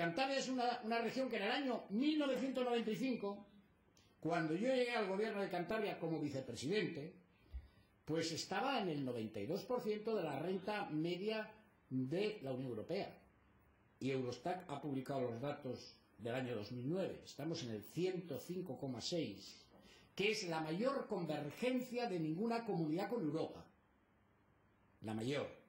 Cantabria es una, región que en el año 1995, cuando yo llegué al gobierno de Cantabria como vicepresidente, pues estaba en el 92% de la renta media de la Unión Europea. Y Eurostat ha publicado los datos del año 2009. Estamos en el 105,6, que es la mayor convergencia de ninguna comunidad con Europa. La mayor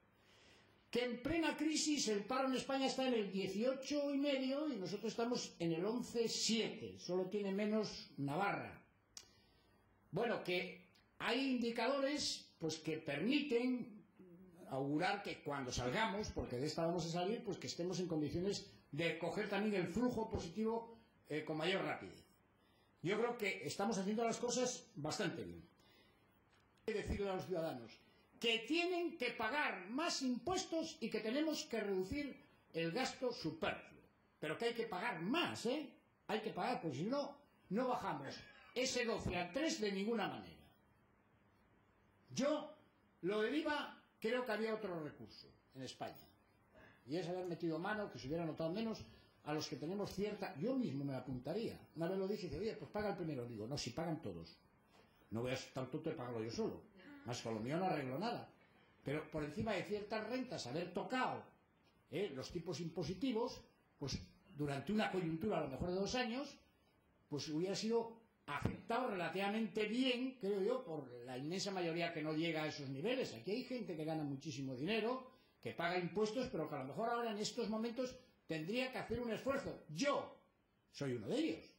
que en plena crisis el paro en España está en el 18,5 y nosotros estamos en el 11,7, solo tiene menos Navarra. Bueno, que hay indicadores pues que permiten augurar que cuando salgamos, porque de esta vamos a salir, pues que estemos en condiciones de coger también el flujo positivo eh, con mayor rapidez. Yo creo que estamos haciendo las cosas bastante bien. Que decirle a los ciudadanos, que tienen que pagar más impuestos y que tenemos que reducir el gasto superfluo. Pero que hay que pagar más, ¿eh? Hay que pagar, pues si no, no bajamos ese 12 a 3 de ninguna manera. Yo, lo del IVA, creo que había otro recurso en España. Y es haber metido mano, que se hubiera notado menos, a los que tenemos cierta... Yo mismo me apuntaría. Una vez lo dije, dice, oye, pues paga el primero. Digo, no, si pagan todos. No voy a estar tonto de pagarlo yo solo. Más con lo mío no arreglo nada. Pero por encima de ciertas rentas, haber tocado ¿eh? los tipos impositivos, pues durante una coyuntura a lo mejor de dos años, pues hubiera sido aceptado relativamente bien, creo yo, por la inmensa mayoría que no llega a esos niveles. Aquí hay gente que gana muchísimo dinero, que paga impuestos, pero que a lo mejor ahora en estos momentos tendría que hacer un esfuerzo. Yo soy uno de ellos.